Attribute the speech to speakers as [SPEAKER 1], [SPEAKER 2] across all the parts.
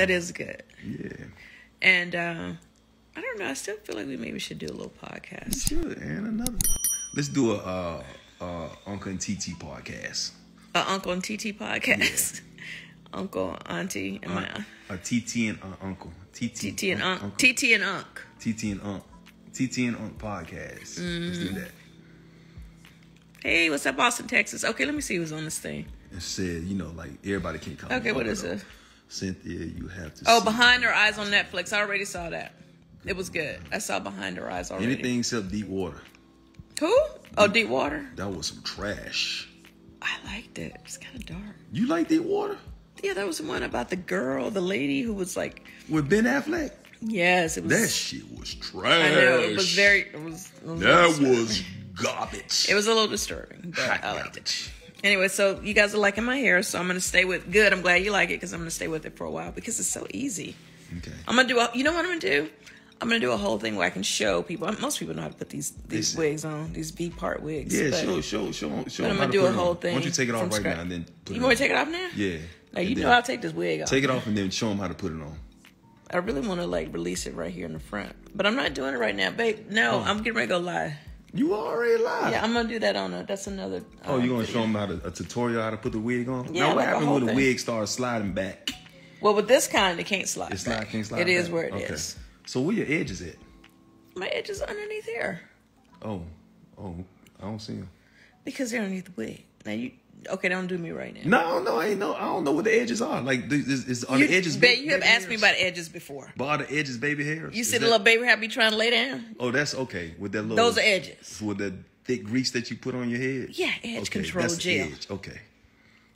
[SPEAKER 1] That is good.
[SPEAKER 2] Yeah.
[SPEAKER 1] And uh, I don't know. I still feel like we maybe should do a little podcast.
[SPEAKER 2] Sure, and another. Let's do a uh, uh, Uncle and TT podcast.
[SPEAKER 1] A Uncle and TT podcast. Uncle, Auntie, and my
[SPEAKER 2] A TT and uh, Uncle. TT,
[SPEAKER 1] TT and Unc.
[SPEAKER 2] Uncle.
[SPEAKER 1] TT and Unc.
[SPEAKER 2] TT and Unc. TT and Unc podcast. Let's
[SPEAKER 1] Mm-hmm.
[SPEAKER 2] do that.
[SPEAKER 1] Hey, what's up, Austin, Texas? Okay, let me see who's on this thing.
[SPEAKER 2] It said, you know, like everybody can come.
[SPEAKER 1] Okay, what is
[SPEAKER 2] though. Cynthia, you have to.
[SPEAKER 1] Oh, Behind Her Eyes on Netflix. I already saw that. It was good. I saw Behind Her Eyes already.
[SPEAKER 2] anything except deep water.
[SPEAKER 1] Who? Oh, Deep Water.
[SPEAKER 2] That was some trash.
[SPEAKER 1] I liked it. It's kind of dark.
[SPEAKER 2] You like deep water
[SPEAKER 1] Yeah, that was the one about the girl, the lady who was like,
[SPEAKER 2] with Ben Affleck?
[SPEAKER 1] yes, it was.
[SPEAKER 2] That shit was trash.
[SPEAKER 1] I know it was very. It was. It was,
[SPEAKER 2] That was garbage.
[SPEAKER 1] It was a little disturbing, but
[SPEAKER 2] Hot
[SPEAKER 1] I liked it. Anyway, so you guys are liking my hair, so I'm gonna stay with. Good. I'm glad you like it because I'm gonna stay with it for a while because it's so easy.
[SPEAKER 2] Okay.
[SPEAKER 1] I'm gonna do. A, you know what I'm gonna do? I'm gonna do a whole thing where I can show people. Most people know how to put these these
[SPEAKER 2] Listen.
[SPEAKER 1] wigs on, these V part wigs.
[SPEAKER 2] Yeah, show, show, show, show.
[SPEAKER 1] But I'm gonna
[SPEAKER 2] to
[SPEAKER 1] do a whole thing.
[SPEAKER 2] Why don't you take it off right
[SPEAKER 1] scratch.
[SPEAKER 2] now and then put
[SPEAKER 1] you
[SPEAKER 2] it
[SPEAKER 1] want me to take it off now?
[SPEAKER 2] Yeah.
[SPEAKER 1] Now you know I'll take this wig off.
[SPEAKER 2] Take it off and then show them how to put it on.
[SPEAKER 1] I really want to like release it right here in the front, but I'm not doing it right now, babe. No,
[SPEAKER 2] Oh.
[SPEAKER 1] I'm getting ready to go live.
[SPEAKER 2] You already live.
[SPEAKER 1] Yeah, I'm gonna do that on a. That's another.
[SPEAKER 2] Oh, you gonna
[SPEAKER 1] uh,
[SPEAKER 2] show them how to a tutorial how to put the wig on?
[SPEAKER 1] Yeah,
[SPEAKER 2] now what
[SPEAKER 1] like
[SPEAKER 2] happens when the wig starts sliding back?
[SPEAKER 1] Well, with this kind, it can't slide.
[SPEAKER 2] It's
[SPEAKER 1] back.
[SPEAKER 2] can't slide.
[SPEAKER 1] It is
[SPEAKER 2] back?
[SPEAKER 1] where it is.
[SPEAKER 2] okay. So where your edges at?
[SPEAKER 1] My edge is underneath here
[SPEAKER 2] Oh, oh, I don't see them.
[SPEAKER 1] because they're underneath the wig. Now you okay? Don't do me right now.
[SPEAKER 2] No, no, I ain't know. I don't know what the edges are. Like, is, is, are
[SPEAKER 1] you,
[SPEAKER 2] the edges?
[SPEAKER 1] babe,
[SPEAKER 2] ba-
[SPEAKER 1] you have
[SPEAKER 2] baby
[SPEAKER 1] asked me about edges before.
[SPEAKER 2] But are the edges baby hairs?
[SPEAKER 1] You
[SPEAKER 2] that-
[SPEAKER 1] the little baby hair be trying to lay down.
[SPEAKER 2] Oh, that's okay. With that little.
[SPEAKER 1] Those are edges.
[SPEAKER 2] With the thick grease that you put on your head.
[SPEAKER 1] Yeah, edge
[SPEAKER 2] Okay,
[SPEAKER 1] control
[SPEAKER 2] that's
[SPEAKER 1] gel.
[SPEAKER 2] edge. Okay.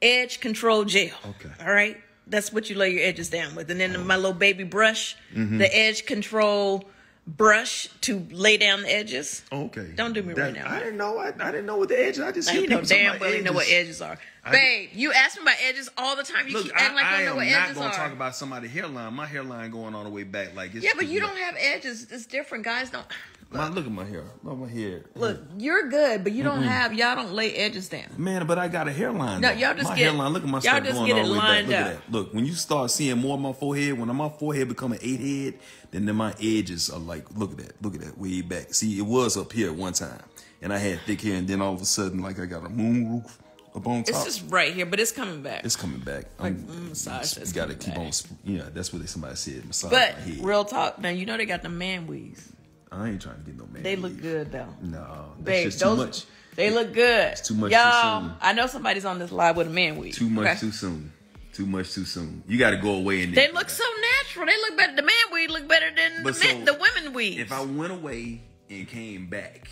[SPEAKER 1] Edge control gel.
[SPEAKER 2] Okay.
[SPEAKER 1] All right. That's what you lay your edges down with, and then my little baby brush,
[SPEAKER 2] Mm-hmm.
[SPEAKER 1] the edge control brush to lay down the edges.
[SPEAKER 2] Okay.
[SPEAKER 1] Don't do me right now.
[SPEAKER 2] I didn't know. I, I didn't know what the edges. I just.
[SPEAKER 1] Now, you know damn well you know what edges are.
[SPEAKER 2] I-
[SPEAKER 1] Babe, you ask me about edges all the time. You
[SPEAKER 2] Look,
[SPEAKER 1] keep acting
[SPEAKER 2] I,
[SPEAKER 1] like you
[SPEAKER 2] I
[SPEAKER 1] don't know
[SPEAKER 2] am
[SPEAKER 1] what
[SPEAKER 2] not
[SPEAKER 1] edges
[SPEAKER 2] gonna talk about somebody's hairline. My hairline going all the way back. Like it's
[SPEAKER 1] yeah, but you don't have edges. It's different. Guys don't.
[SPEAKER 2] My, look at my hair. Look at my hair.
[SPEAKER 1] Look, you're good, but you don't have. Y'all don't lay edges down.
[SPEAKER 2] Man, but I got a hairline.
[SPEAKER 1] No,
[SPEAKER 2] though.
[SPEAKER 1] y'all just
[SPEAKER 2] my
[SPEAKER 1] get-
[SPEAKER 2] hairline. Look at my
[SPEAKER 1] y'all
[SPEAKER 2] stuff
[SPEAKER 1] just
[SPEAKER 2] going
[SPEAKER 1] get
[SPEAKER 2] all
[SPEAKER 1] it lined
[SPEAKER 2] Look
[SPEAKER 1] up.
[SPEAKER 2] at that. Look, when you start seeing more of my forehead, when my forehead become an eight head, then, then my edges are like, look at that, look at that, way back. See, it was up here at one time, and I had thick hair, and then all of a sudden, like I got a moon roof up on top.
[SPEAKER 1] It's just right here, but it's coming back.
[SPEAKER 2] It's coming back.
[SPEAKER 1] Like,
[SPEAKER 2] I'm-
[SPEAKER 1] mm, massage
[SPEAKER 2] You got to keep
[SPEAKER 1] back.
[SPEAKER 2] on. Yeah, that's what somebody said. Massage
[SPEAKER 1] but
[SPEAKER 2] my head.
[SPEAKER 1] real talk, now you know they got the man wigs.
[SPEAKER 2] I ain't trying to get no man.
[SPEAKER 1] They look
[SPEAKER 2] weave.
[SPEAKER 1] good though.
[SPEAKER 2] No, that's
[SPEAKER 1] Babe,
[SPEAKER 2] just
[SPEAKER 1] those
[SPEAKER 2] much.
[SPEAKER 1] they look good.
[SPEAKER 2] too much
[SPEAKER 1] Y'all,
[SPEAKER 2] soon.
[SPEAKER 1] I know somebody's on this live with a man wig.
[SPEAKER 2] Too much
[SPEAKER 1] okay?
[SPEAKER 2] too soon. Too much too soon. You got to go away and
[SPEAKER 1] They look so natural. They look better. The man weed look better than the, men,
[SPEAKER 2] so,
[SPEAKER 1] the women weeds.
[SPEAKER 2] If I went away and came back,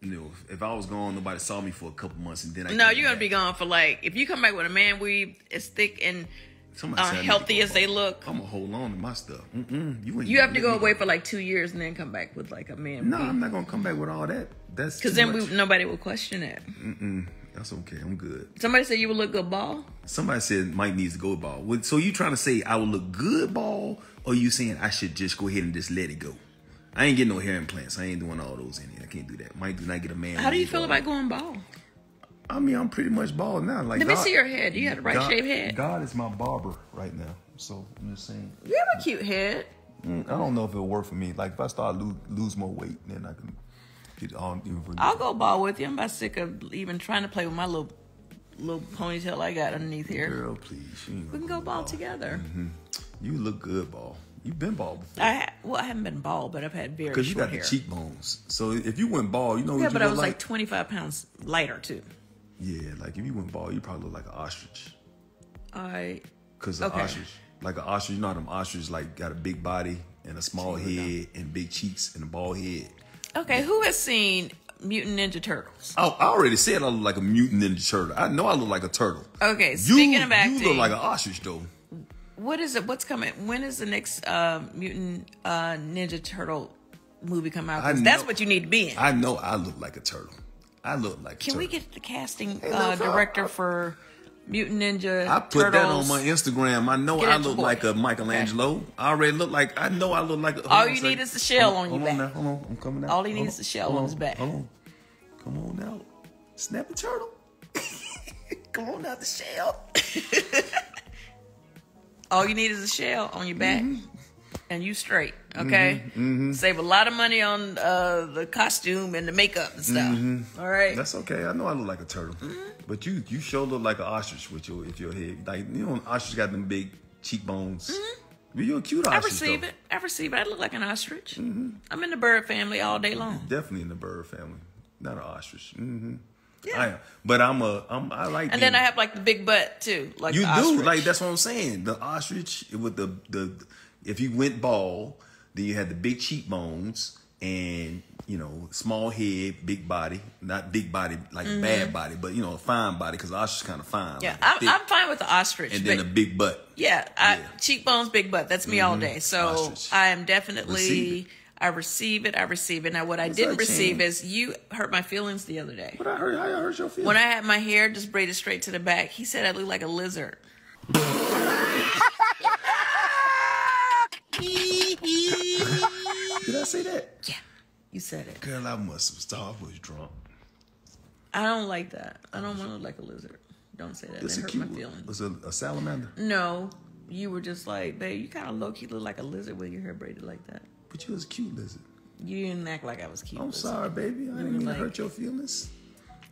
[SPEAKER 2] you know, if I was gone, nobody saw me for a couple months, and then I
[SPEAKER 1] no, you're gonna
[SPEAKER 2] back.
[SPEAKER 1] be gone for like if you come back with a man weave as thick and
[SPEAKER 2] Somebody said I need to
[SPEAKER 1] healthy as they look.
[SPEAKER 2] I'm gonna hold on to my stuff. Mm-mm, you
[SPEAKER 1] You have to go away for like two years and then come back with like a man
[SPEAKER 2] No. I'm not gonna come back with all that. That's
[SPEAKER 1] Because then we, nobody will question it.
[SPEAKER 2] That's okay. I'm good.
[SPEAKER 1] Somebody said you would look good ball.
[SPEAKER 2] Somebody said Mike needs to go ball. So you trying to say I would look good ball, or you saying I should just go ahead and just let it go? I ain't getting no hair implants. I ain't doing all those in here. I can't do that. Mike do not get a man.
[SPEAKER 1] How do you feel
[SPEAKER 2] ball.
[SPEAKER 1] about going ball?
[SPEAKER 2] I mean, I'm pretty much bald now. Like
[SPEAKER 1] Let me see your head. You had a right
[SPEAKER 2] God,
[SPEAKER 1] shaped head.
[SPEAKER 2] God is my barber right now. So I'm just saying.
[SPEAKER 1] You have a cute head.
[SPEAKER 2] Mm, I don't know if it'll work for me. Like if I start lose lose more weight, then I can get on even for
[SPEAKER 1] I'll go ball with you. I'm about sick of even trying to play with my little little ponytail I got underneath here.
[SPEAKER 2] Girl, please.
[SPEAKER 1] We can go ball together.
[SPEAKER 2] You look good, ball. You've been bald before.
[SPEAKER 1] I ha- well, I haven't been bald, but I've had very
[SPEAKER 2] Because you got
[SPEAKER 1] hair.
[SPEAKER 2] the cheekbones. So if you went bald, you know
[SPEAKER 1] yeah, but I was like
[SPEAKER 2] like?
[SPEAKER 1] 25 pounds lighter too.
[SPEAKER 2] Yeah, like if you went bald, you probably look like an ostrich.
[SPEAKER 1] I
[SPEAKER 2] Because the
[SPEAKER 1] Okay.
[SPEAKER 2] ostrich, like an ostrich, you know them ostrich like got a big body and a small head and big cheeks and a bald head.
[SPEAKER 1] okay. Who has seen Mutant Ninja Turtles?
[SPEAKER 2] Oh, I already said I look like a mutant ninja turtle. I know I look like a turtle.
[SPEAKER 1] Okay,
[SPEAKER 2] You,
[SPEAKER 1] speaking of acting,
[SPEAKER 2] you look like an ostrich though.
[SPEAKER 1] what is it? What's coming? When is the next uh, Mutant uh, Ninja Turtle movie come out? 'Cause
[SPEAKER 2] I
[SPEAKER 1] that's what you need to be in.
[SPEAKER 2] I know I look like a turtle. I look like. a
[SPEAKER 1] Can we get the casting
[SPEAKER 2] Hey,
[SPEAKER 1] uh,
[SPEAKER 2] look,
[SPEAKER 1] director for Mutant Ninja
[SPEAKER 2] I put that on my Instagram. I know
[SPEAKER 1] Get
[SPEAKER 2] I look like a Michelangelo. I already look like. I know I look like. A,
[SPEAKER 1] All you need is the shell
[SPEAKER 2] Hold
[SPEAKER 1] on your
[SPEAKER 2] hold on
[SPEAKER 1] back.
[SPEAKER 2] now, Hold on, I'm coming out.
[SPEAKER 1] All he
[SPEAKER 2] Hold
[SPEAKER 1] needs
[SPEAKER 2] on,
[SPEAKER 1] is the shell
[SPEAKER 2] hold
[SPEAKER 1] on his back.
[SPEAKER 2] Hold on, come on now, Snap a turtle. come on out the shell.
[SPEAKER 1] All you need is a shell on your back, and you straight. Okay, save a lot of money on uh, the costume and the makeup and stuff. All right.
[SPEAKER 2] That's okay. I know I look like a turtle,
[SPEAKER 1] Mm-hmm.
[SPEAKER 2] but you you sure look like an ostrich with your with your head like you know ostrich got them big cheekbones. But You're a cute
[SPEAKER 1] Mm-hmm. I receive
[SPEAKER 2] though.
[SPEAKER 1] it. I receive it. I look like an ostrich. I'm in the bird family all day long.
[SPEAKER 2] Definitely in the bird family, not an ostrich.
[SPEAKER 1] Yeah.
[SPEAKER 2] I am, but I'm a I'm I like.
[SPEAKER 1] And then I have like the big butt too, like
[SPEAKER 2] You do like that's what I'm saying. The ostrich with the the if you went bald, then you had the big cheekbones and you know small head, big body, not big body like bad body, but you know a fine body because ostrich is kind of fine.
[SPEAKER 1] Mm-hmm. Yeah,
[SPEAKER 2] like
[SPEAKER 1] I'm, I'm fine with the ostrich.
[SPEAKER 2] and then a big butt.
[SPEAKER 1] yeah, I,
[SPEAKER 2] yeah. Mm-hmm.
[SPEAKER 1] cheekbones, big butt. That's me all day. So
[SPEAKER 2] Ostrich.
[SPEAKER 1] I am definitely.
[SPEAKER 2] Receive
[SPEAKER 1] I receive it. I receive it. Now, what I
[SPEAKER 2] What's
[SPEAKER 1] didn't receive is you hurt my feelings the other day.
[SPEAKER 2] But I heard how I hurt your feelings.
[SPEAKER 1] When I had my hair just braided straight to the back, he said I looked like a lizard.
[SPEAKER 2] Did I say that?
[SPEAKER 1] Yeah, you said it.
[SPEAKER 2] Girl, I must have started. I was drunk.
[SPEAKER 1] I don't like that. I don't want to look like a lizard. Don't say that.
[SPEAKER 2] It's
[SPEAKER 1] It hurt
[SPEAKER 2] cute.
[SPEAKER 1] my feelings.
[SPEAKER 2] Was a, a salamander?
[SPEAKER 1] No, you were just like, babe, you kind of low key look like a lizard with your hair braided like that.
[SPEAKER 2] But you was a cute lizard.
[SPEAKER 1] You didn't act like I was cute.
[SPEAKER 2] I'm
[SPEAKER 1] lizard.
[SPEAKER 2] sorry, baby. I didn't mean
[SPEAKER 1] like-
[SPEAKER 2] to hurt your feelings.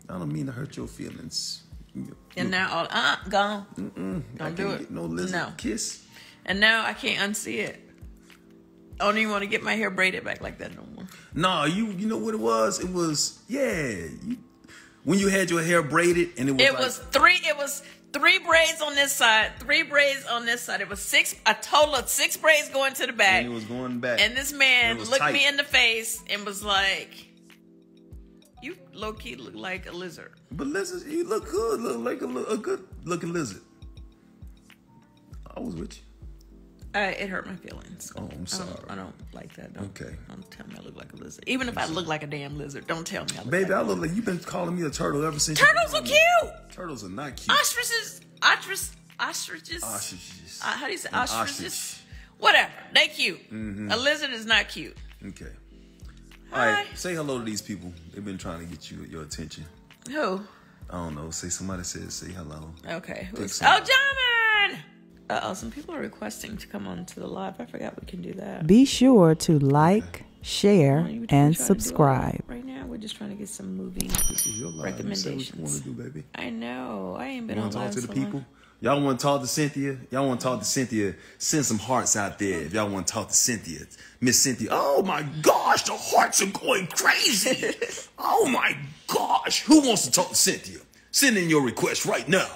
[SPEAKER 2] I don't mean to hurt your feelings. You-
[SPEAKER 1] And now all uh gone. Don't
[SPEAKER 2] I
[SPEAKER 1] do it.
[SPEAKER 2] No lizard
[SPEAKER 1] No.
[SPEAKER 2] kiss.
[SPEAKER 1] And now I can't unsee it. I don't even want to get my hair braided back like that no more.
[SPEAKER 2] No, you you know what it was? It was yeah. You, when you had your hair braided and it was
[SPEAKER 1] It
[SPEAKER 2] like,
[SPEAKER 1] was three. It was three braids on this side, three braids on this side. It was six. A total of six braids going to the back.
[SPEAKER 2] and it was going back.
[SPEAKER 1] And this man
[SPEAKER 2] was
[SPEAKER 1] looked
[SPEAKER 2] tight.
[SPEAKER 1] me in the face and was like, "You low key look like a lizard."
[SPEAKER 2] but lizard, you look good. Look like a, a good looking lizard. I was with you.
[SPEAKER 1] I, it hurt my feelings.
[SPEAKER 2] Oh, I'm
[SPEAKER 1] I don't,
[SPEAKER 2] sorry.
[SPEAKER 1] I don't like that. Don't,
[SPEAKER 2] Okay.
[SPEAKER 1] Don't tell me I look like a lizard. Even if I look like a damn lizard, don't tell me I look
[SPEAKER 2] Baby,
[SPEAKER 1] like
[SPEAKER 2] I look like you've been calling me a turtle ever since. you-
[SPEAKER 1] Turtles are cute.
[SPEAKER 2] Turtles are not cute.
[SPEAKER 1] Ostriches, ostrich, ostriches.
[SPEAKER 2] Ostriches.
[SPEAKER 1] Uh, how do you say ostriches?
[SPEAKER 2] ostrich.
[SPEAKER 1] Whatever. They cute. A lizard is not cute.
[SPEAKER 2] Okay.
[SPEAKER 1] Hi.
[SPEAKER 2] All right. Say hello to these people. They've been trying to get you your attention.
[SPEAKER 1] Who?
[SPEAKER 2] I don't know. Say somebody says say hello.
[SPEAKER 1] Okay. Oh, John! Uh oh, some people are requesting to come on to the live. I forgot we can do that.
[SPEAKER 3] Be sure to like, share,
[SPEAKER 1] We're
[SPEAKER 3] and
[SPEAKER 1] to do all
[SPEAKER 3] subscribe.
[SPEAKER 1] Right now, we're just trying to get some movie.
[SPEAKER 2] This is your life. You you want
[SPEAKER 1] Recommendations.
[SPEAKER 2] to do, baby.
[SPEAKER 1] I know. I ain't been
[SPEAKER 2] You
[SPEAKER 1] on
[SPEAKER 2] want to talk
[SPEAKER 1] live
[SPEAKER 2] to the
[SPEAKER 1] so long.
[SPEAKER 2] people? Y'all want to talk to Cynthia? Y'all want to talk to Cynthia? Send some hearts out there if y'all want to talk to Cynthia. Miss Cynthia. Oh my gosh, the hearts are going crazy. oh my gosh. Who wants to talk to Cynthia? Send in your request right now.